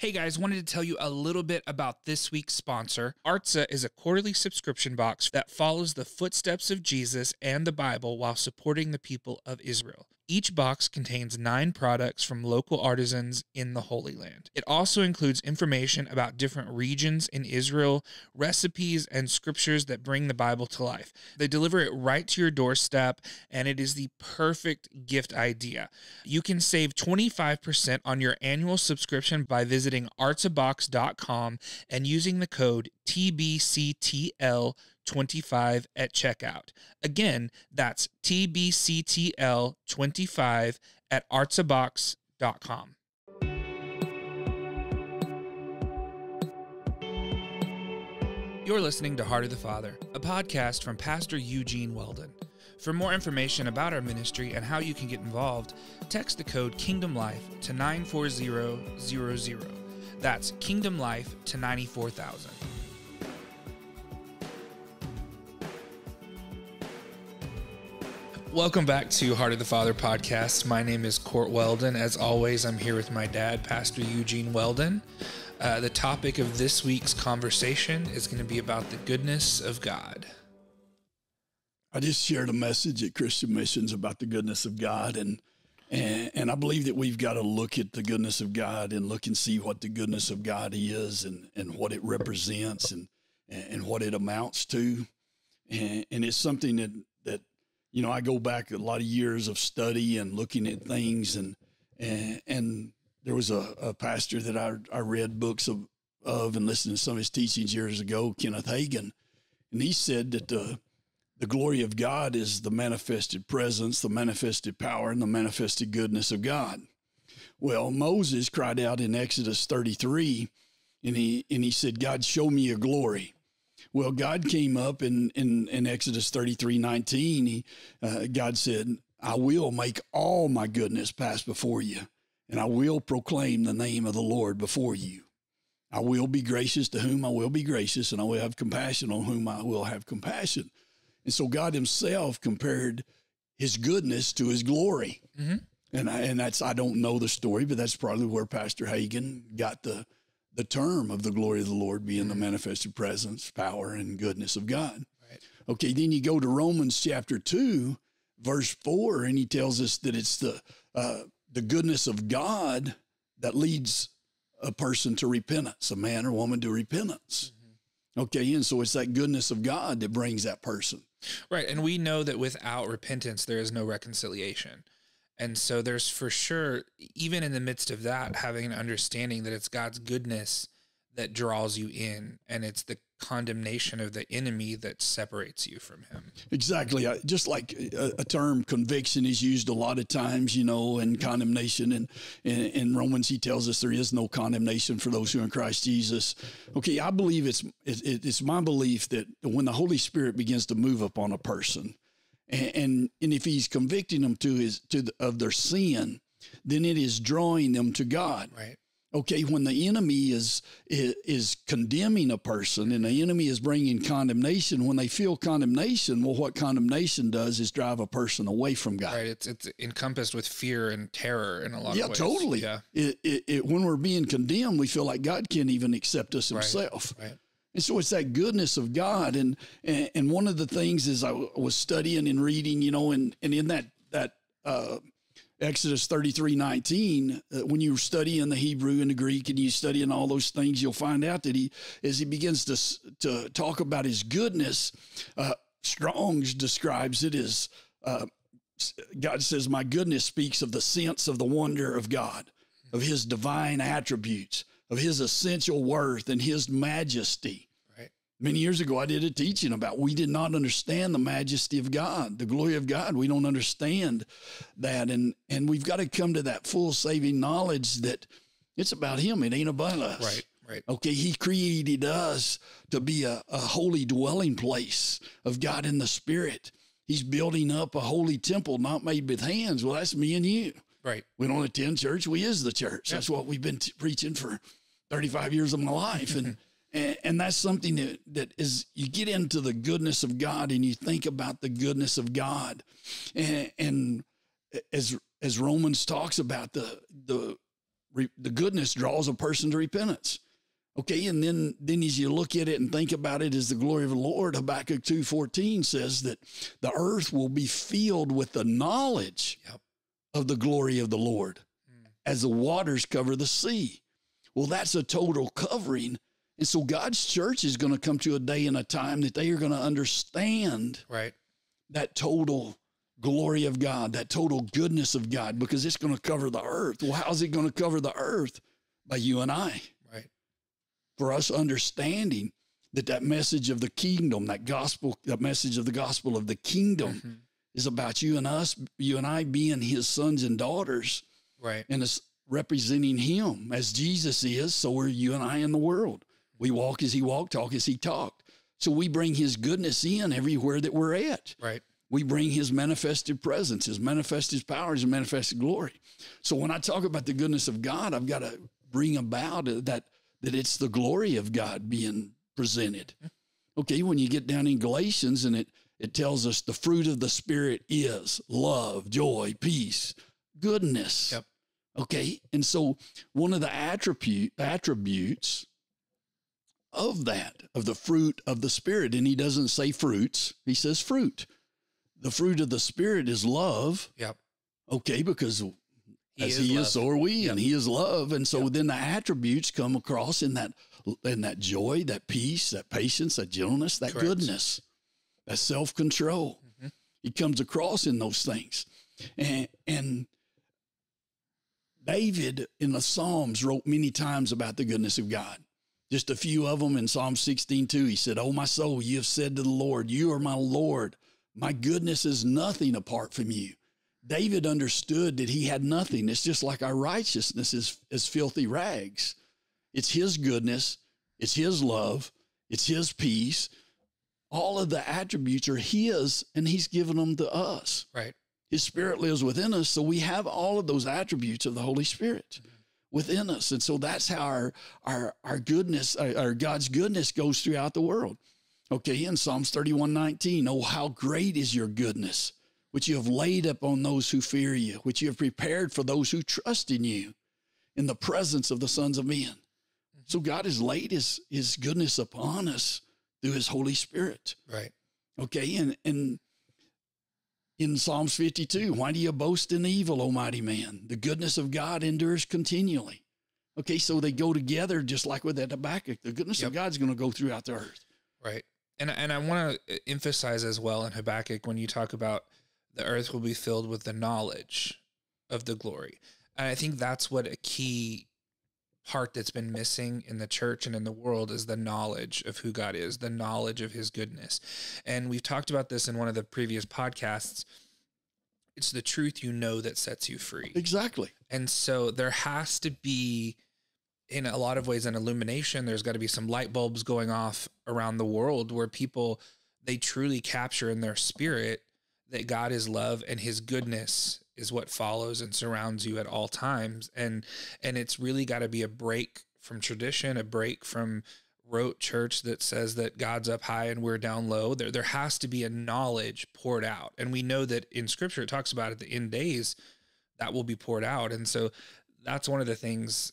Hey guys, wanted to tell you a little bit about this week's sponsor. Artza is a quarterly subscription box that follows the footsteps of Jesus and the Bible while supporting the people of Israel. Each box contains nine products from local artisans in the Holy Land. It also includes information about different regions in Israel, recipes, and scriptures that bring the Bible to life. They deliver it right to your doorstep, and it is the perfect gift idea. You can save 25% on your annual subscription by visiting artzabox.com and using the code TBCTL 25 at checkout. Again, that's TBCTL 25 at artzabox.com. You're listening to Heart of the Father, a podcast from Pastor Eugene Weldon. For more information about our ministry and how you can get involved, text the code Kingdom Life to 94000. That's Kingdom Life to 94000. Welcome back to Heart of the Father podcast. My name is Court Weldon. As always, I'm here with my dad, Pastor Eugene Weldon. Uh, the topic of this week's conversation is going to be about the goodness of God. I just shared a message at Christian Missions about the goodness of God, and and, and I believe that we've got to look at the goodness of God and look and see what the goodness of God is, and and what it represents, and and what it amounts to, and, and it's something that that you know, I go back a lot of years of study and looking at things, and and, and there was a, a pastor that I, I read books of, of and listened to some of his teachings years ago, Kenneth Hagin, and he said that the the glory of God is the manifested presence, the manifested power, and the manifested goodness of God. Well, Moses cried out in Exodus 33, and he and he said, God, show me your glory. Well, God came up in, in, in Exodus 33 19. He, uh, God said, I will make all my goodness pass before you, and I will proclaim the name of the Lord before you. I will be gracious to whom I will be gracious, and I will have compassion on whom I will have compassion. And so God Himself compared His goodness to His glory. Mm-hmm. And I, and that's I don't know the story, but that's probably where Pastor Hagin got the the term of the glory of the Lord being the mm-hmm. manifested presence, power, and goodness of God. Right. Okay, then you go to Romans chapter 2, verse 4, and he tells us that it's the, uh, the goodness of God that leads a person to repentance, a man or woman to repentance. Mm-hmm. Okay, and so it's that goodness of God that brings that person. Right, and we know that without repentance, there is no reconciliation. And so there's for sure, even in the midst of that, having an understanding that it's God's goodness that draws you in and it's the condemnation of the enemy that separates you from him. Exactly. Just like a, a, term conviction is used a lot of times, you know, and condemnation. And in Romans, he tells us there is no condemnation for those who are in Christ Jesus. Okay, I believe it's it, it's my belief that when the Holy Spirit begins to move upon a person, and, and, and if he's convicting them to his to the, of their sin, then it is drawing them to God. Right. Okay, when the enemy is, is, is condemning a person and the enemy is bringing condemnation, when they feel condemnation, well, what condemnation does is drive a person away from God. Right. It's it's encompassed with fear and terror in a lot yeah, of ways. Totally. Yeah, totally. It, it, when we're being condemned, we feel like God can't even accept us Himself. Right. right. And so it's that goodness of God. And, and, and one of the things is I was studying and reading, you know, and, and in that, that, uh, Exodus 33 19, uh, when you study in the Hebrew and the Greek and you study in all those things, you'll find out that he, as he begins to, to talk about his goodness, uh, Strong's describes it as uh, God says, My goodness speaks of the sense of the wonder of God, of his divine attributes, of his essential worth and his majesty. Many years ago, I did a teaching about we did not understand the majesty of God, the glory of God. We don't understand that. And, and we've got to come to that full saving knowledge that it's about him. It ain't about us. Right. Right. Okay, he created us to be a, a holy dwelling place of God in the Spirit. He's building up a holy temple not made with hands. Well, that's me and you. Right. We don't attend church. We is the church. That's what we've been t- preaching for 35 years of my life. And, mm-hmm. And, and that's something that, that is, you get into the goodness of God and you think about the goodness of God. And, and as, as Romans talks about the, the, the goodness draws a person to repentance. Okay, and then then as you look at it and think about it as the glory of the Lord, Habakkuk 2:14 says that the earth will be filled with the knowledge Yep. of the glory of the Lord Mm. as the waters cover the sea. Well, that's a total covering. And so God's church is going to come to a day and a time that they are going to understand Right. that total glory of God, that total goodness of God, because it's going to cover the earth. Well, how's it going to cover the earth? By you and I Right. for us understanding that that message of the kingdom, that gospel, that message of the gospel of the kingdom Mhm. is about you and us, you and I being his sons and daughters Right. and it's representing him as Jesus is. So are you and I in the world. We walk as he walked, talk as he talked. So we bring his goodness in everywhere that we're at. Right. We bring his manifested presence, his manifested power, his manifested glory. So when I talk about the goodness of God, I've got to bring about that that it's the glory of God being presented. Okay, when you get down in Galatians and it it tells us the fruit of the spirit is love, joy, peace, goodness. Yep. Okay, and so one of the attribute attributes of that of the fruit of the spirit, and he doesn't say fruits; he says fruit. The fruit of the spirit is love. Yep. Okay, because He as is he love. is, so are we, Yep. and he is love. And so Yep. then the attributes come across in that in that joy, that peace, that patience, that gentleness, that Correct. goodness, that self control. Mhm. He comes across in those things, and and David in the Psalms wrote many times about the goodness of God. Just a few of them in Psalm 16, 2. He said, Oh, my soul, you have said to the Lord, You are my Lord. My goodness is nothing apart from you. David understood that he had nothing. It's just like our righteousness is, is filthy rags. It's his goodness, it's his love, it's his peace. All of the attributes are his, and he's given them to us. Right. His spirit lives within us, so we have all of those attributes of the Holy Spirit mm-hmm. Within us, and so that's how our our our goodness, our, our God's goodness, goes throughout the world. Okay, in Psalms thirty one nineteen, oh how great is your goodness, which you have laid up on those who fear you, which you have prepared for those who trust in you, in the presence of the sons of men. So mm-hmm. God has laid His His goodness upon us through His Holy Spirit. Right. Okay, and and in Psalms 52, why do you boast in evil, O mighty man? The goodness of God endures continually. Okay, so they go together just like with that Habakkuk. The goodness Yep. of God's going to go throughout the earth. Right. And and I want to emphasize as well in Habakkuk when you talk about the earth will be filled with the knowledge of the glory. And I think that's what a key part that's been missing in the church and in the world is the knowledge of who God is, the knowledge of his goodness. And we've talked about this in one of the previous podcasts. It's the truth you know that sets you free. Exactly. And so there has to be, in a lot of ways, an illumination. There's got to be some light bulbs going off around the world where people they truly capture in their spirit that God is love and his goodness is what follows and surrounds you at all times. And and it's really got to be a break from tradition, a break from rote church that says that God's up high and we're down low. There there has to be a knowledge poured out. And we know that in scripture it talks about at the end days that will be poured out. And so that's one of the things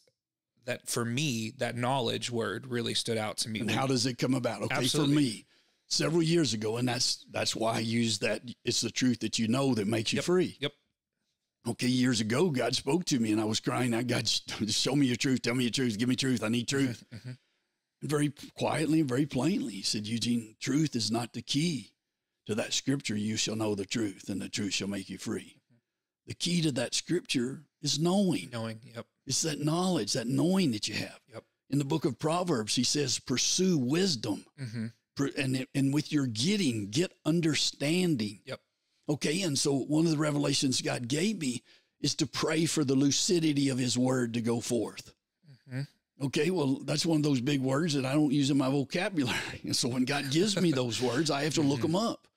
that for me, that knowledge word really stood out to me. And how does it come about? Okay, Absolutely. for me, several years ago, and that's that's why I use that. It's the truth that you know that makes you Yep. free. Yep. Okay, years ago, God spoke to me, and I was crying. I God, just show me your truth. Tell me your truth. Give me truth. I need truth. Mhm. And very quietly and very plainly, he said, Eugene, truth is not the key to that scripture. You shall know the truth, and the truth shall make you free. The key to that scripture is knowing. Knowing, yep, It's that knowledge, that knowing that you have. Yep. In the book of Proverbs, he says, pursue wisdom. hmm And, and with your getting, get understanding. Yep. Okay. And so one of the revelations God gave me is to pray for the lucidity of his word to go forth. hmm Okay, well, that's one of those big words that I don't use in my vocabulary. And so when God gives me those words, I have to look them up.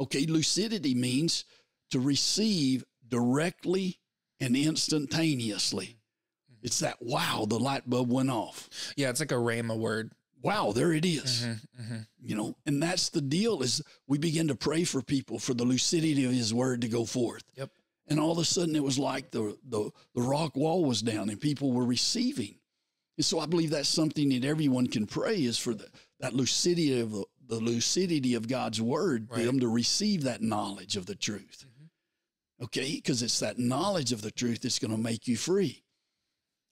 Okay, lucidity means to receive directly and instantaneously. It's that wow, the light bulb went off. Yeah, it's like a rhema word. Wow, there it is. hmm hmm You know, and that's the deal is we begin to pray for people for the lucidity of his word to go forth. Yep. And all of a sudden, it was like the, the, the rock wall was down and people were receiving. And so I believe that's something that everyone can pray is for the, that lucidity of the, the lucidity of God's word, Right. them to receive that knowledge of the truth. Mhm. Okay, because it's that knowledge of the truth that's going to make you free.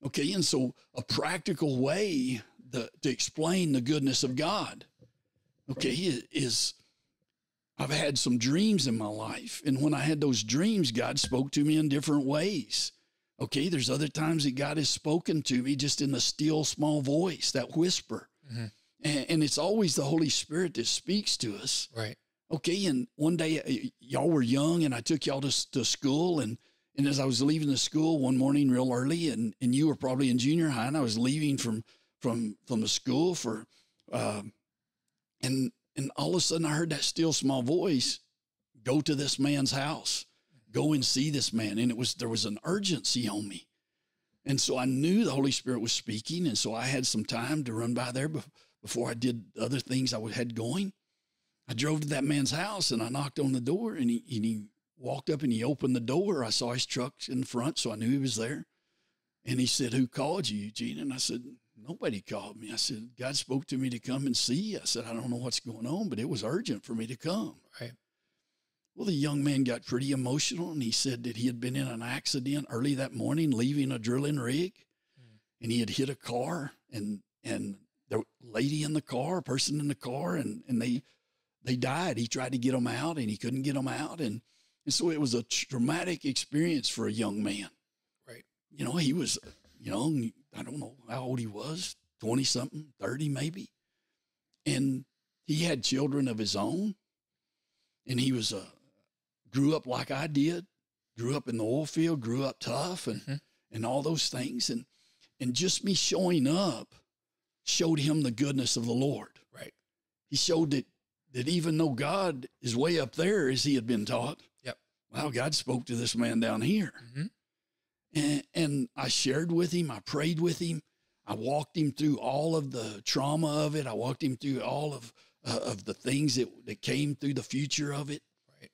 Okay, and so a practical way the, to explain the goodness of God, okay, i- is I've had some dreams in my life. And when I had those dreams, God spoke to me in different ways. Okay, there's other times that God has spoken to me just in a still small voice, that whisper. Mhm. And, and it's always the Holy Spirit that speaks to us. Right. Okay, and one day y'all were young, and I took y'all to, to school, and and as I was leaving the school one morning real early, and and you were probably in junior high, and I was leaving from from from the school for, um, and and all of a sudden I heard that still small voice, go to this man's house, go and see this man, and it was there was an urgency on me, and so I knew the Holy Spirit was speaking, and so I had some time to run by there before I did other things I had going. I drove to that man's house and I knocked on the door and he, and he walked up and he opened the door. I saw his truck in front, so I knew he was there. And he said, Who called you, Eugene? And I said, Nobody called me. I said, God spoke to me to come and see you. I said, I don't know what's going on, but it was urgent for me to come. Right. Well, the young man got pretty emotional and he said that he had been in an accident early that morning leaving a drilling rig Mm. and he had hit a car and and the lady in the car, a person in the car, and and they they died. He tried to get them out and he couldn't get them out. And, and so it was a traumatic experience for a young man. Right. You know, he was young. I don't know how old he was 20 something, 30 maybe. And he had children of his own. And he was, a, grew up like I did, grew up in the oil field, grew up tough and, Mhm. and all those things. And, and just me showing up showed him the goodness of the Lord Right. he showed that that even though God is way up there, as he had been taught, Yep. wow, God spoke to this man down here. Mhm. And, and I shared with him, I prayed with him, I walked him through all of the trauma of it. I walked him through all of uh, of the things that, that came through the future of it. Right.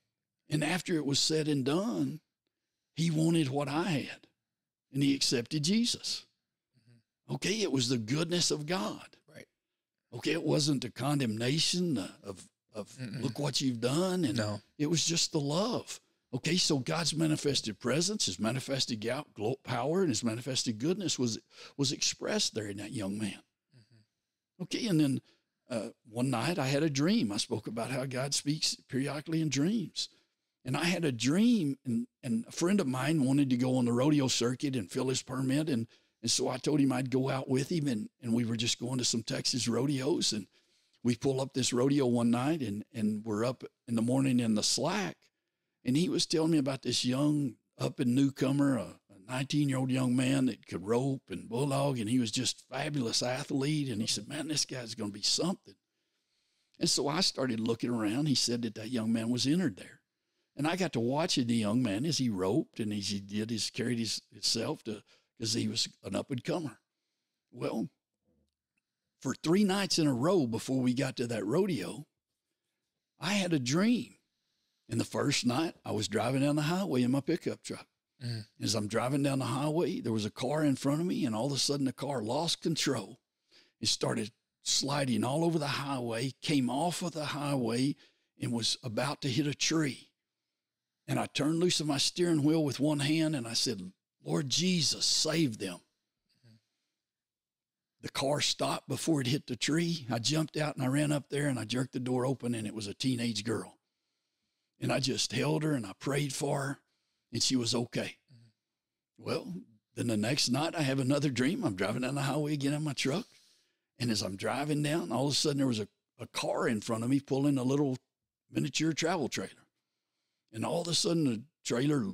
And after it was said and done, he wanted what I had, and he accepted Jesus. Okay, it was the goodness of God. Right. Okay, it wasn't the condemnation of of Mm-mm. look what you've done, and No. it was just the love. Okay, so God's manifested presence, His manifested power, and His manifested goodness was was expressed there in that young man. Mhm. Okay, and then uh, one night I had a dream. I spoke about how God speaks periodically in dreams. And I had a dream, and, and a friend of mine wanted to go on the rodeo circuit and fill his permit. And, and so I told him I'd go out with him, and, and we were just going to some Texas rodeos. And we pull up this rodeo one night, and, and we're up in the morning in the slack. And he was telling me about this young, up and newcomer, a 19 year old young man that could rope and bulldog, and he was just fabulous athlete. And he said, Man, this guy's going to be something. And so I started looking around. He said that that young man was entered there. And I got to watching the young man as he roped and as he did his carried his, himself to because he was an up and comer. Well, for three nights in a row before we got to that rodeo, I had a dream. And the first night I was driving down the highway in my pickup truck. Mm. As I'm driving down the highway, there was a car in front of me, and all of a sudden the car lost control. It started sliding all over the highway, came off of the highway, and was about to hit a tree. And I turned loose of my steering wheel with one hand and I said, Lord Jesus, save them. The car stopped before it hit the tree. I jumped out and I ran up there and I jerked the door open, and it was a teenage girl. And I just held her and I prayed for her, and she was okay. Well, then the next night I have another dream. I'm driving down the highway again in my truck. And as I'm driving down, all of a sudden there was a, a car in front of me pulling a little miniature travel trailer. And all of a sudden the trailer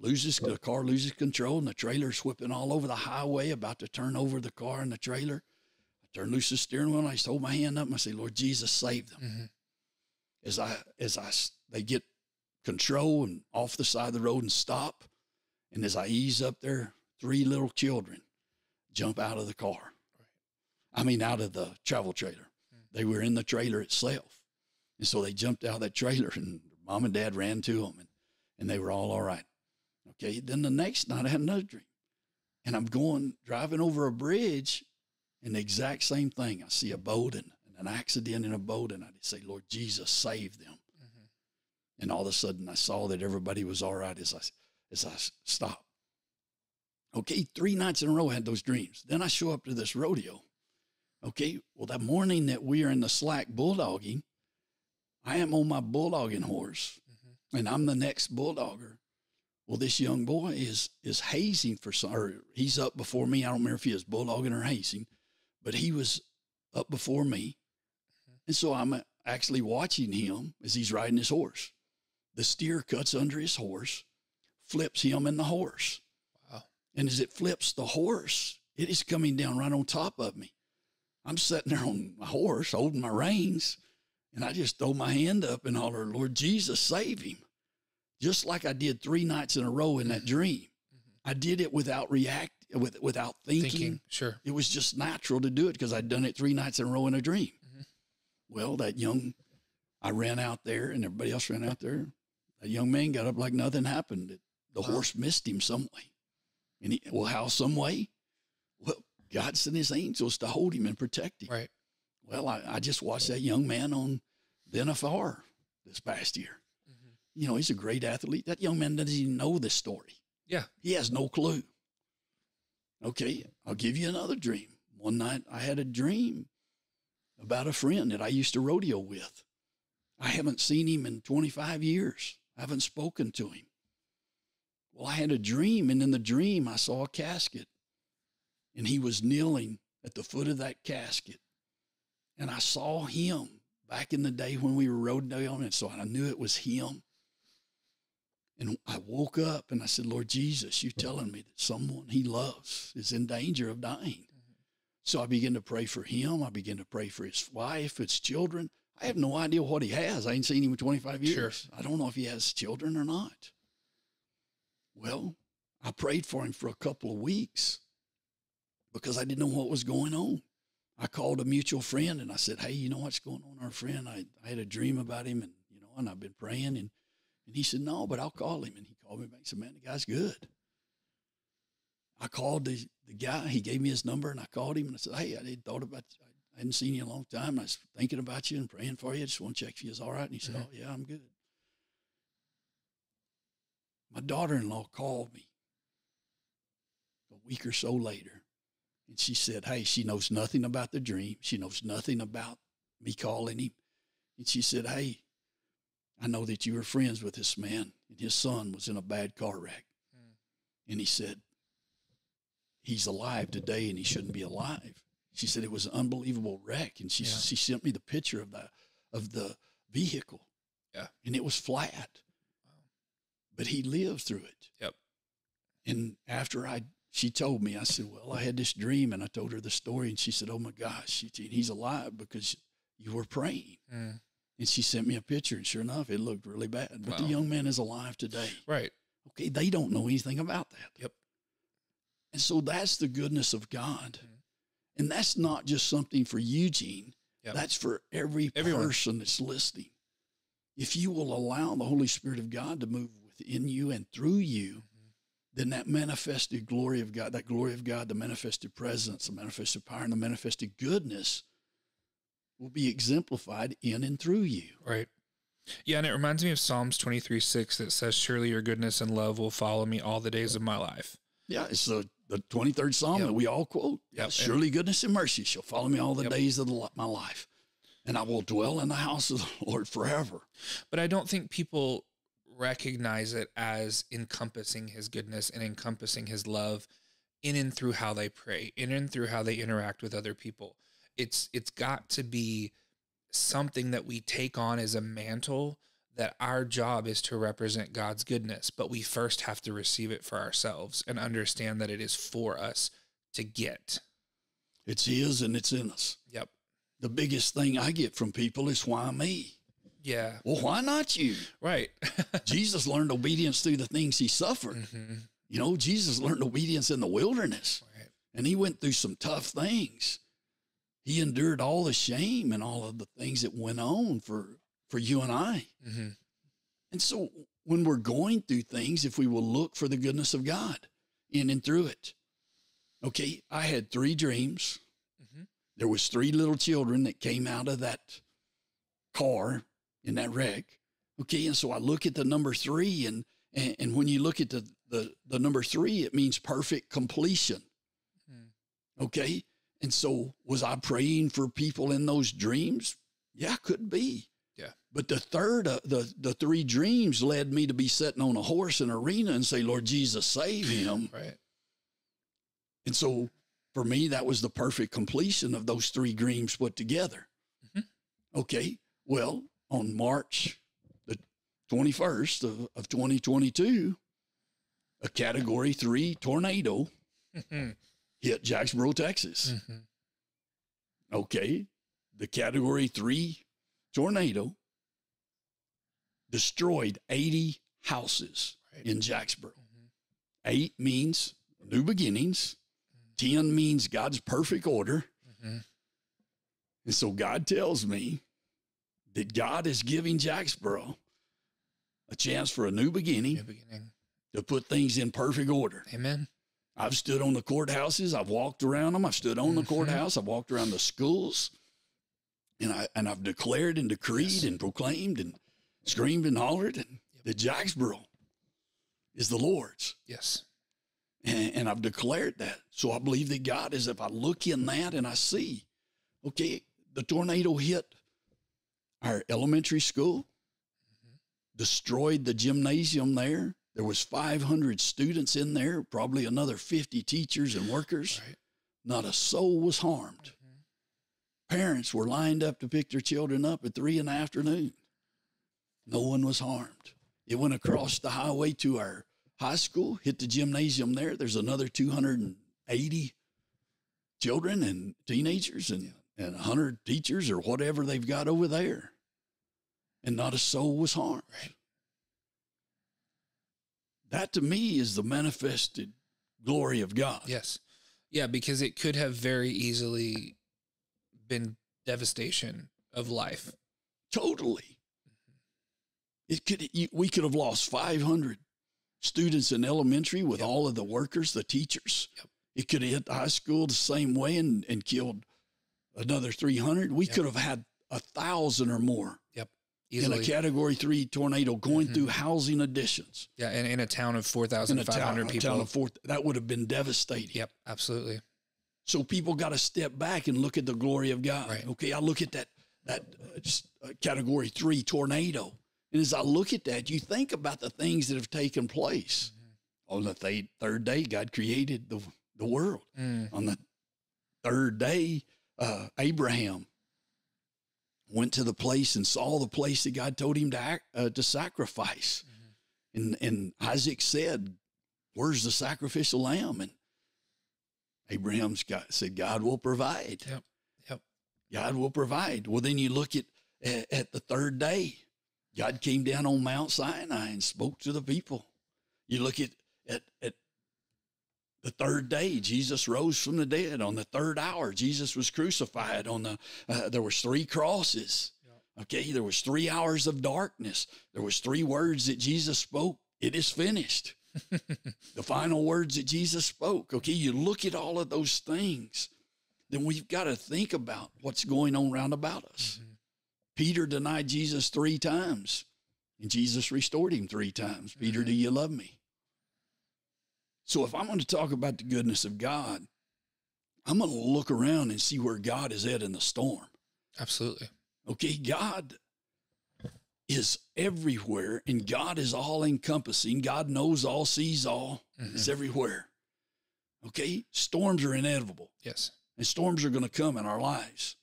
loses, the car loses control and the trailer's whipping all over the highway, about to turn over the car and the trailer. I turn loose the steering wheel and I just hold my hand up and I say, Lord Jesus, save them. Mhm. As I, as I they get control and off the side of the road and stop. And as I ease up there, three little children jump out of the car. I mean, out of the travel trailer. Hmm. They were in the trailer itself. And so they jumped out of that trailer and mom and dad ran to them and, and they were all all right. Okay. Then the next night I had another dream. And I'm going driving over a bridge and the exact same thing. I see a boat and, and an accident in a boat, and I just say, Lord Jesus, save them. And all of a sudden I saw that everybody was all right as I as I stopped. Okay, three nights in a row I had those dreams. Then I show up to this rodeo. Okay, well, that morning that we are in the slack bulldogging, I am on my bulldogging horse, Mhm. and I'm the next bulldogger. Well, this young boy is is hazing for some, or he's up before me. I don't remember if he was bulldogging or hazing, but he was up before me, and so I'm actually watching him as he's riding his horse. The steer cuts under his horse, flips him and the horse. Wow. And as it flips the horse, it is coming down right on top of me. I'm sitting there on my horse, holding my reins, and I just throw my hand up and holler, Lord Jesus, save him. Just like I did three nights in a row in that dream. I did it without react with without thinking. Thinking, sure. It was just natural to do it because I'd done it three nights in a row in a dream. Mhm. Well, that young, I ran out there and everybody else ran out there. That young man got up like nothing happened. The horse missed him some way. And he, well, how some way? Well, God sent his angels to hold him and protect him. Right. Well, I, I just watched that young man on the NFR this past year. Mhm. You know, he's a great athlete. That young man doesn't even know this story. Yeah. He has no clue. Okay, I'll give you another dream. One night I had a dream about a friend that I used to rodeo with. I haven't seen him in 25 years. I haven't spoken to him. Well, I had a dream, and in the dream, I saw a casket, and he was kneeling at the foot of that casket. And I saw him back in the day when we were rodeoing, and so I knew it was him. And I woke up and I said, Lord Jesus, you're telling me that someone he loves is in danger of dying. Mm-hmm. So I began to pray for him. I began to pray for his wife, his children. I have no idea what he has. I ain't seen him in 25 Sure. years. I don't know if he has children or not. Well, I prayed for him for a couple of weeks because I didn't know what was going on. I called a mutual friend and I said, Hey, you know what's going on, our friend? I, I had a dream about him and, you know, and I've been praying. And, and he said, No, but I'll call him. And he called me back and said, Man, the guy's good. I called the, the guy. He gave me his number and I called him and I said, Hey, I thought about you. I hadn't seen you in a long time. I was thinking about you and praying for you. I just want to check if you was all right. And he said, Mhm. Oh, yeah, I'm good. My daughter in law called me a week or so later and she said, Hey, she knows nothing about the dream. She knows nothing about me calling him. And she said, Hey, I know that you were friends with this man and his son was in a bad car wreck. Mm. And he said, He's alive today and he shouldn't be alive. She said it was an unbelievable wreck. And she Yeah. she sent me the picture of the of the vehicle. Yeah. And it was flat. Wow. But he lived through it. Yep. And after I she told me, I said, Well, I had this dream and I told her the story and she said, Oh my gosh, she, he's alive because you were praying. Mm. And she sent me a picture, and sure enough, it looked really bad. But the young man is alive today. Right. Okay, they don't know anything about that. Yep. And so that's the goodness of God. Mhm. And that's not just something for Eugene, Yep. that's for every Everyone. person that's listening. If you will allow the Holy Spirit of God to move within you and through you, Mhm. then that manifested glory of God, that glory of God, the manifested presence, the manifested power, and the manifested goodness will be exemplified in and through you. Right. Yeah, and it reminds me of Psalms 23 6 that says, Surely your goodness and love will follow me all the days of my life. Yeah, it's the, the 23rd Psalm Yep. that we all quote. Yep, Surely goodness and mercy shall follow me all the Yep. days of the, my life, and I will dwell in the house of the Lord forever. But I don't think people recognize it as encompassing his goodness and encompassing his love in and through how they pray, in and through how they interact with other people. It's it's got to be something that we take on as a mantle that our job is to represent God's goodness, but we first have to receive it for ourselves and understand that it is for us to get. It's His and it's in us. Yep. The biggest thing I get from people is why me? Yeah. Well, why not you? Right. Jesus learned obedience through the things he suffered. hmm You know, Jesus learned obedience in the wilderness, Right. and he went through some tough things. He endured all the shame and all of the things that went on for for you and I. hmm And so when we're going through things, if we will look for the goodness of God in and through it. Okay, I had three dreams. Mhm. There was three little children that came out of that car in that wreck. Okay, and so I look at the number three, and and, and when you look at the, the the number three, it means perfect completion. Hmm. Okay, and so was I praying for people in those dreams? Yeah, could be. But the third, uh, the the three dreams led me to be sitting on a horse in an arena and say, "Lord Jesus, save him." Right. And so for me, that was the perfect completion of those three dreams put together. Mhm. Okay. Well, on March the 21st of, of 2022, a category three tornado Mhm. hit Jacksboro, Texas. Mhm. Okay. The category three tornado destroyed 80 houses Right. in Jacksboro. Mhm. Eight means new beginnings. Ten means God's perfect order. Mhm. And so God tells me that God is giving Jacksboro a chance for a new beginning New beginning. to put things in perfect order. Amen. I've stood on the courthouses. I've walked around them. I've stood on the Mhm. courthouse. I've walked around the schools, and I and I've declared and decreed Yes. and proclaimed and screamed and hollered and that Jacksboro is the Lord's, Yes. and, and I've declared that. So I believe that God is. If I look in that and I see, okay, the tornado hit our elementary school, destroyed the gymnasium there. There was 500 students in there, probably another 50 teachers and workers. Right. Not a soul was harmed. Mhm. Parents were lined up to pick their children up at three in the afternoon. No one was harmed. It went across the highway to our high school, hit the gymnasium there. There's another 280 children and teenagers and, and 100 teachers or whatever they've got over there. And not a soul was harmed. That to me is the manifested glory of God. Yes. Yeah, because it could have very easily been devastation of life. Totally. It could you, we could have lost 500 students in elementary with Yep. all of the workers, the teachers. Yep. It could have hit high school the same way and, and killed another 300. We Yep. could have had a thousand or more Easily. in a category three tornado going Mhm. through housing additions yeah, and in a town of in a town, 4,500 people. town of four, that would have been devastating. Yep, absolutely. So people got to step back and look at the glory of God. Right. Okay, I look at that that uh, uh, category three tornado, and as I look at that, you think about the things that have taken place. Mm-hmm. On the th- third day, God created the the world. Mm, On the third day, uh, Abraham went to the place and saw the place that God told him to act, uh, to sacrifice, Mhm. and and Isaac said, "Where's the sacrificial lamb?" And Abraham's got, said, "God will provide." Yep. Yep. God will provide. Well, then you look at, at at the third day, God came down on Mount Sinai and spoke to the people. You look at at at the third day, Jesus rose from the dead. On the third hour, Jesus was crucified. On the uh, there was three crosses. Okay, there was three hours of darkness. There was three words that Jesus spoke. It is finished. the final words that Jesus spoke. Okay, you look at all of those things, then we've got to think about what's going on round about us. Mhm. Peter denied Jesus three times, and Jesus restored him three times. Peter, Mhm. do you love me? So if I'm going to talk about the goodness of God, I'm going to look around and see where God is at in the storm. Absolutely. Okay, God is everywhere and God is all encompassing. God knows all, sees all, is Mhm. everywhere. Okay, storms are inevitable Yes. and storms are going to come in our lives.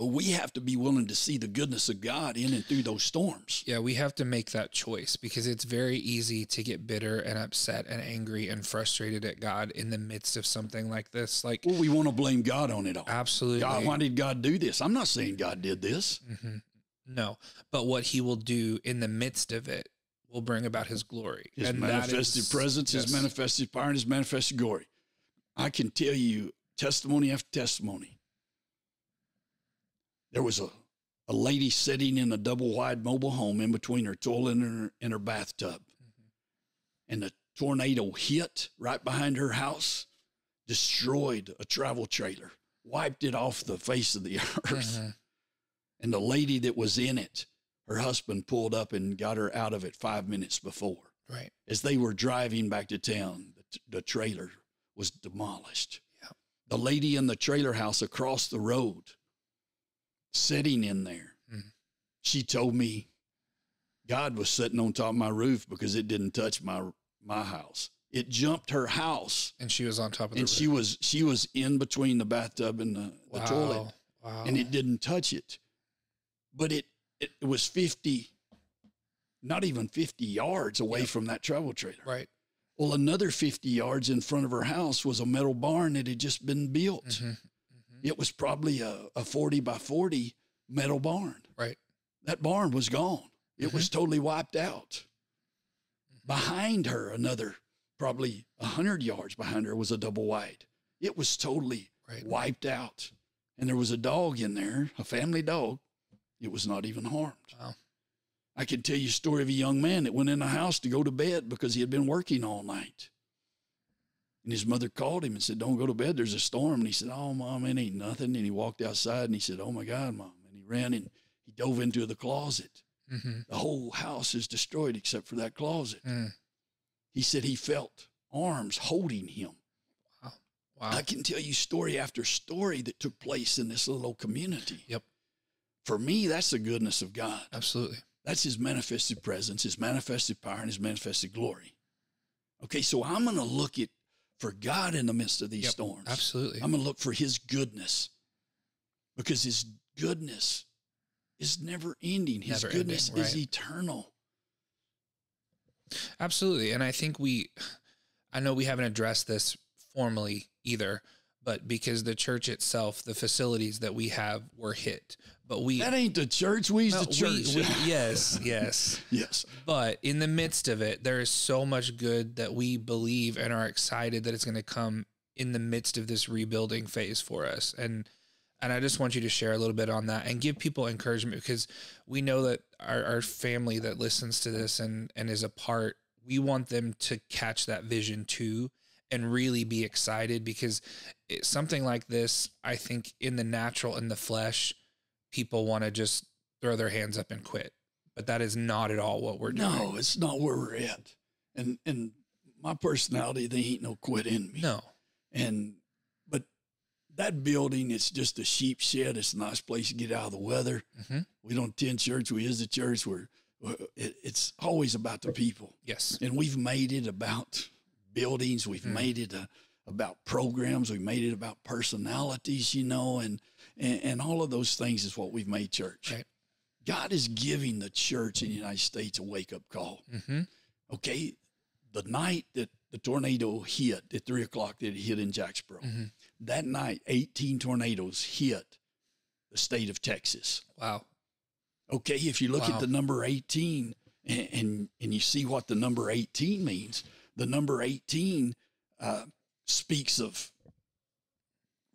But we have to be willing to see the goodness of God in and through those storms. Yeah, we have to make that choice because it's very easy to get bitter and upset and angry and frustrated at God in the midst of something like this. Like, Well, we want to blame God on it all. absolutely. God, why did God do this? I'm not saying God did this. hmm No, but what he will do in the midst of it will bring about his glory. His that manifested is- presence, his manifested power, and his manifested glory. I can tell you testimony after testimony. There was a, a lady sitting in a double wide mobile home in between her toilet and her, and her bathtub. And the tornado hit right behind her house, destroyed a travel trailer, wiped it off the face of the earth. Mhm. And the lady that was in it, her husband pulled up and got her out of it five minutes before. Right. As they were driving back to town, the, the trailer was demolished. Yeah. The lady in the trailer house across the road, sitting in there, Mhm. she told me God was sitting on top of my roof because it didn't touch my my house. It jumped her house, And she was on top of the and she was she was in between the bathtub and the, the toilet Wow. and it didn't touch it. But it, it, was 50, not even 50 yards away Yep. from that travel trailer. right. Well, another 50 yards in front of her house was a metal barn that had just been built. Mhm. Mm-hmm. It was probably a, a 40 by 40 metal barn. Right. That barn was gone. It was mm-hmm. totally wiped out. Mm-hmm. Behind her, another probably 100 yards behind her was a double wide. It was totally Right. wiped out. And there was a dog in there, a family dog. It was not even harmed. Wow. I can tell you a story of a young man that went in the house to go to bed because he had been working all night. And his mother called him and said, Don't go to bed. There's a storm. And he said, Oh, mom, it ain't nothing. And he walked outside and he said, Oh my God, mom. And he ran and he dove into the closet. Mm-hmm. The whole house is destroyed except for that closet. Mm. He said he felt arms holding him. Wow. I can tell you story after story that took place in this little community. Yep. For me, that's the goodness of God. Absolutely. That's his manifested presence, his manifested power, and his manifested glory. Okay, so I'm going to look at for God in the midst of these Yep, storms. Absolutely. I'm going to look for his goodness because his goodness is never ending. His Never goodness ending, is eternal. Absolutely. And I think we, I know we haven't addressed this formally either, but because the church itself, the facilities that we have were hit, but we, That ain't the church. We's No, the we- church. we- yes, yes. yes. But in the midst of it, there is so much good that we believe and are excited that it's going to come in the midst of this rebuilding phase for us. And and I just want you to share a little bit on that and give people encouragement because we know that our, our family that listens to this and and is a part, we want them to catch that vision too and really be excited because it, something like this, I think in the natural in the flesh, people want to just throw their hands up and quit but that is not at all what we're doing. No, it's not where we're at. And and my personality, they ain't no quit in me. No. And but that building, it's just a sheep shed. It's a nice place to get out of the weather. Mhm. We don't attend church. We is the church. Where it, it's always about the people, Yes. and we've made it about buildings. We've Mhm. made it uh about programs. We've made it about personalities, you know, and, and and all of those things is what we've made church. Right. God is giving the church in the United States a wake up call Mm-hmm. okay, the night that the tornado hit at three o'clock that it hit in Jacksboro, Mhm. that night, 18 tornadoes hit the state of Texas. Wow. Okay, if you look Wow. at the number 18 and, and, and you see what the number 18 means, the number 18 uh, speaks of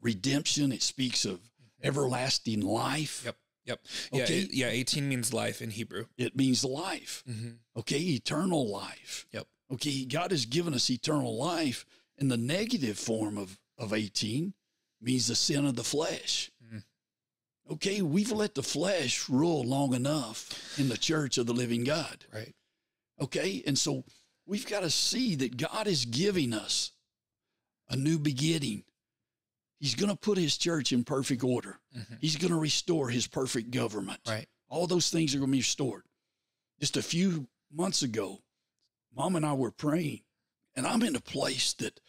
redemption, it speaks of everlasting life. Yep. Yep. Yeah. Okay. it- yeah. 18 means life in Hebrew. It means life. Mm-hmm. okay, eternal life. Yep. Okay, God has given us eternal life, and the negative form of, of 18 means the sin of the flesh. Mhm. Okay, we've let the flesh rule long enough in the church of the living God. Right. Okay, and so we've got to see that God is giving us a new beginning. He's going to put his church in perfect order. Mhm. He's going to restore his perfect government. Right. All those things are going to be restored. Just a few months ago, mom and I were praying, and I'm in a place that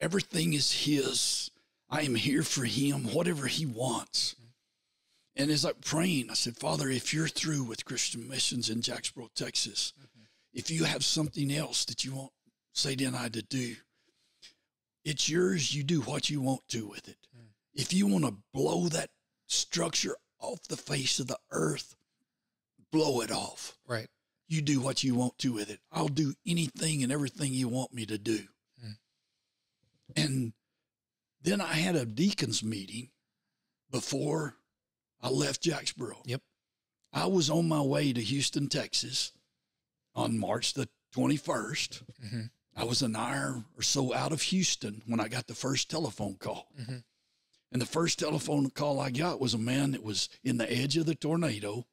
everything is his. I am here for him, whatever he wants. And as I'm praying, I said, Father, if you're through with Christian missions in Jacksboro, Texas, if you have something else that you want Sadie and I to do, it's yours. You do what you want to with it. Mm. If you want to blow that structure off the face of the earth, blow it off. Right. You do what you want to with it. I'll do anything and everything you want me to do. Mm. And then I had a deacons meeting before I left Jacksboro. Yep. I was on my way to Houston, Texas on March the 21st. hmm I was an hour or so out of Houston when I got the first telephone call. Mhm. And the first telephone call I got was a man that was in the edge of the tornado.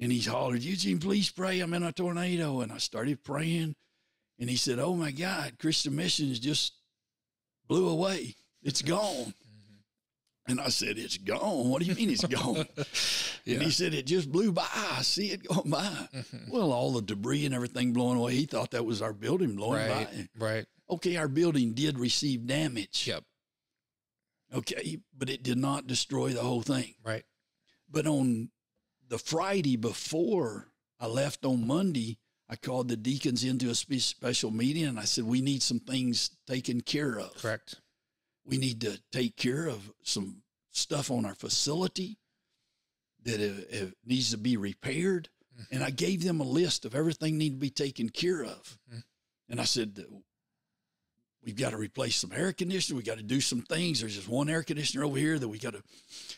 And he hollered, Eugene, please pray. I'm in a tornado. And I started praying. And he said, Oh my God, Christian Missions just blew away. It's gone. And I said, It's gone. What do you mean it's gone? And he said, It just blew by. I see it going by. Mhm. Well, all the debris and everything blowing away. He thought that was our building blowing Right. by. Right. Okay, our building did receive damage. Yep. Okay, but it did not destroy the whole thing. Right. But on the Friday before I left on Monday, I called the deacons into a spe- special meeting and I said, We need some things taken care of. Correct. We need to take care of some stuff on our facility that uh, uh, needs to be repaired. And I gave them a list of everything need to be taken care of. Mhm. And I said, we've got to replace some air conditioning. We got to do some things. There's just one air conditioner over here that we got to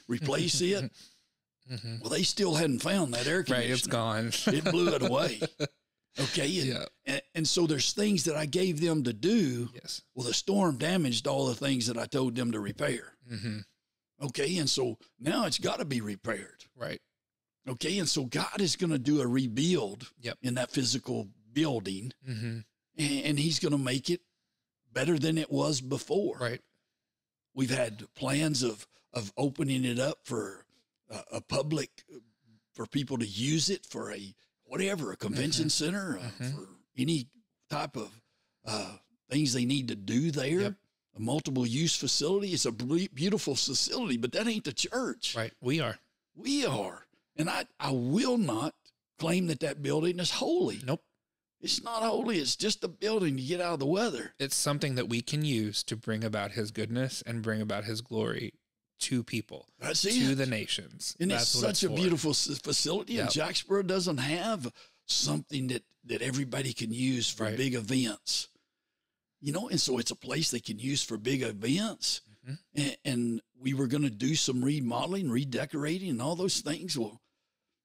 replace it. hmm Well, they still hadn't found that air Right. conditioner. It's gone. It blew it away. Okay. And, yeah. and, and so there's things that I gave them to do. Yes. Well, the storm damaged all the things that I told them to repair. hmm Okay. And so now it's got to be repaired. Right. Okay. And so God is going to do a rebuild Yep. in that physical building hmm and, and he's going to make it better than it was before. Right. We've had plans of, of opening it up for a, a public, for people to use it for a whatever, a convention center, uh, Mhm. for any type of uh, things they need to do there. Yep. A multiple use facility. It's a beautiful facility, but that ain't the church. Right. We are. We are. And I, I will not claim that that building is holy. Nope. It's not holy. It's just a building to get out of the weather. It's something that we can use to bring about His goodness and bring about His glory to people, That's to it. the nations. and That's it's such a for. beautiful s- facility. And Jacksboro doesn't have something that, that everybody can use for Right. big events. You know, and so it's a place they can use for big events. Mhm. And, and we were going to do some remodeling, redecorating, and all those things. Well,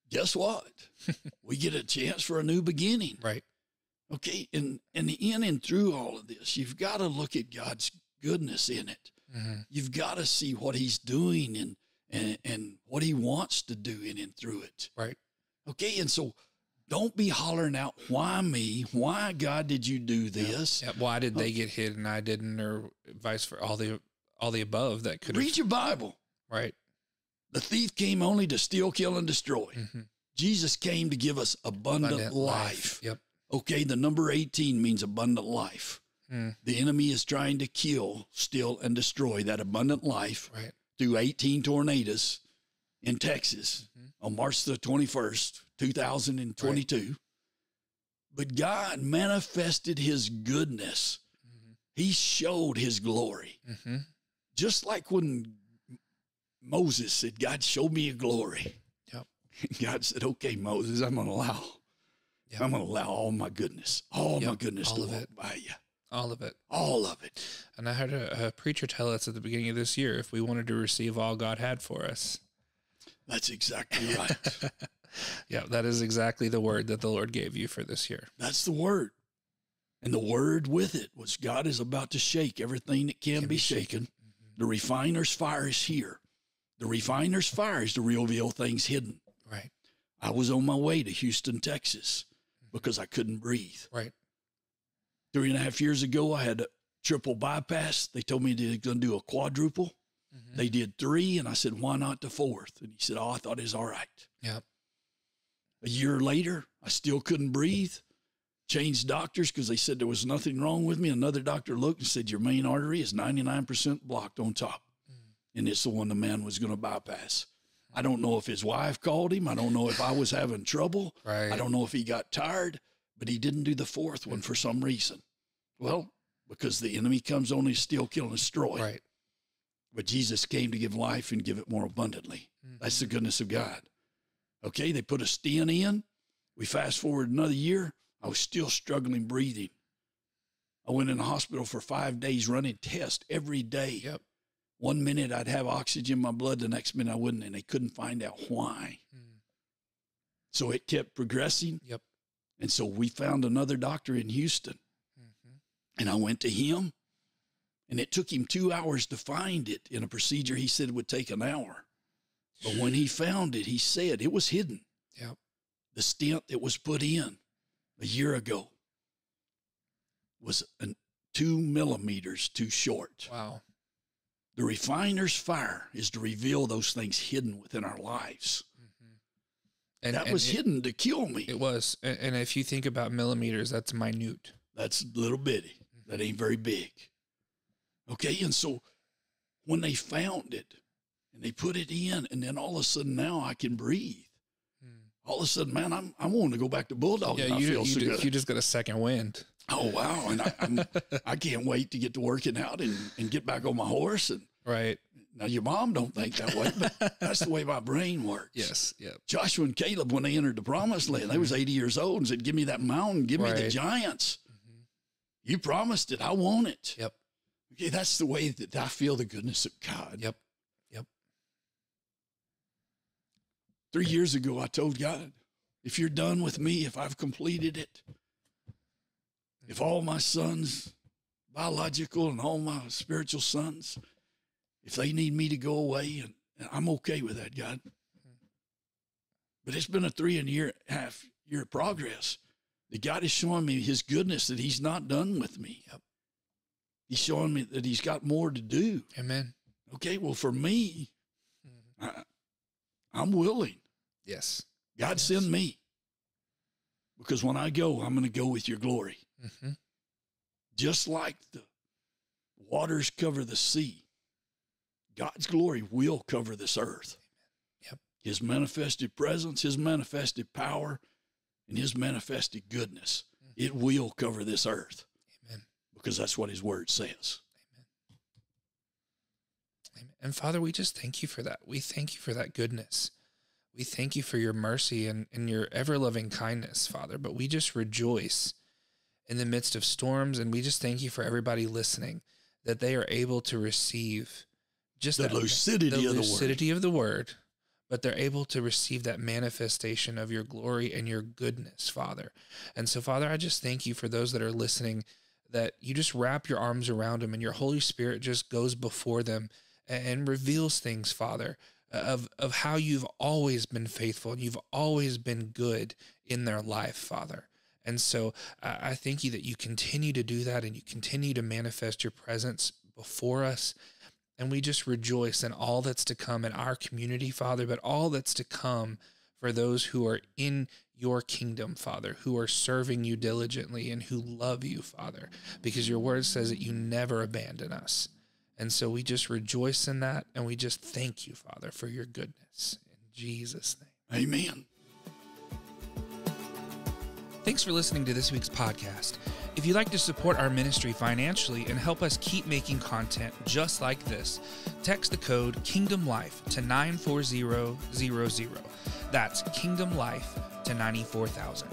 guess what? we get a chance for a new beginning. Right. Okay. And, and in and through all of this, you've got to look at God's goodness in it. Hmm You've got to see what he's doing and, and, and what he wants to do in and through it. Right. Okay. And so don't be hollering out, why me? Why, God, did you do this? Yeah. Why did they get hit and I didn't, or vice versa? All the all the above that could. Read your Bible. Right. The thief came only to steal, kill, and destroy. hmm Jesus came to give us abundant, life. Yep. Okay. The number 18 means abundant life. Mm. The enemy is trying to kill, steal, and destroy that abundant life Right. through 18 tornadoes in Texas Mhm. on March the 21st, 2022. But God manifested his goodness. hmm He showed his glory. hmm Just like when Moses said, God, show me your glory. Yep. God said, okay, Moses, I'm going to allow, Yep. I'm going to allow all my goodness, all my goodness all to of walk it. by you. All of it. All of it. And I heard a, a preacher tell us at the beginning of this year if we wanted to receive all God had for us. That's exactly right. yeah, that is exactly the word that the Lord gave you for this year. That's the word. And the word with it was God is about to shake everything that can, Can be, be shaken. shaken. Mm-hmm. The refiner's fire is here. The refiner's fire is to reveal things hidden. Right. I was on my way to Houston, Texas mm-hmm. because I couldn't breathe. Right. Three and a half years ago, I had a triple bypass. They told me they're going to do a quadruple. Mhm. They did three, and I said, why not the fourth? And he said, oh, I thought it was all right. Yep. A year later, I still couldn't breathe. Changed doctors because they said there was nothing wrong with me. Another doctor looked and said, Your main artery is 99% blocked on top. And it's the one the man was going to bypass. I don't know if his wife called him. I don't know if I was having trouble. Right. I don't know if he got tired, but he didn't do the fourth one for some reason. Well, because the enemy comes only to steal, kill, and destroy. Right. But Jesus came to give life and give it more abundantly. That's the goodness of God. Okay, they put a stent in. We fast forward another year. I was still struggling breathing. I went in the hospital for five days running tests every day. Yep. One minute I'd have oxygen in my blood, the next minute I wouldn't, and they couldn't find out why. Mm. So it kept progressing. Yep. And so we found another doctor in Houston. And I went to him, and it took him two hours to find it in a procedure he said would take an hour. But when he found it, he said it was hidden. Yep. The stent that was put in a year ago was an, two millimeters too short. Wow. The refiner's fire is to reveal those things hidden within our lives. Mhm. And that and was it, hidden to kill me. It was. And, and if you think about millimeters, that's minute. That's little bitty. That ain't very big. Okay, and so when they found it and they put it in, and then all of a sudden now I can breathe. Mm. All of a sudden, man, I'm I'm wanting to go back to bulldog. Yeah, I you, feel you, so good. you just got a second wind. oh wow, and I, I can't wait to get to working out and, and get back on my horse. And Right. now your mom don't think that way, but that's the way my brain works. Yes. Yep. Joshua and Caleb, when they entered the promised land, they was 80 years old and said, Give me that mountain, give me the giants. You promised it. I want it. Yep. Okay, that's the way that I feel the goodness of God. Yep. Yep. Three years ago, I told God, if you're done with me, if I've completed it, if all my sons, biological and all my spiritual sons, if they need me to go away, and, and I'm okay with that, God. But it's been a three and year half year progress. That God is showing me His goodness that He's not done with me. Yep. He's showing me that He's got more to do. Amen. Okay, well, for me, Mhm. I, I'm willing. Yes. God Yes. send me. Because when I go, I'm going to go with your glory. hmm Just like the waters cover the sea, God's glory will cover this earth. Yep. His manifested presence, his manifested power, and his manifested goodness, it will cover this earth Amen. because that's what his word says. Amen. And Father, we just thank you for that. We thank you for that goodness. We thank you for your mercy and, and your ever loving kindness, Father. But we just rejoice in the midst of storms. And we just thank you for everybody listening that they are able to receive just The that lucidity the of the word. lucidity of the word, but they're able to receive that manifestation of your glory and your goodness, Father. And so, Father, I just thank you for those that are listening that you just wrap your arms around them and your Holy Spirit just goes before them and, reveals things, Father, uh, of, of how you've always been faithful and you've always been good in their life, Father. And so I thank you that you continue to do that and you continue to manifest your presence before us. And we just rejoice in all that's to come in our community, Father, but all that's to come for those who are in your kingdom, Father, who are serving you diligently and who love you, Father, because your word says that you never abandon us. And so we just rejoice in that and we just thank you, Father, for your goodness. In Jesus' name. Amen. Thanks for listening to this week's podcast. If you'd like to support our ministry financially and help us keep making content just like this, text the code Kingdom Life to 94000. That's Kingdom Life to 94000.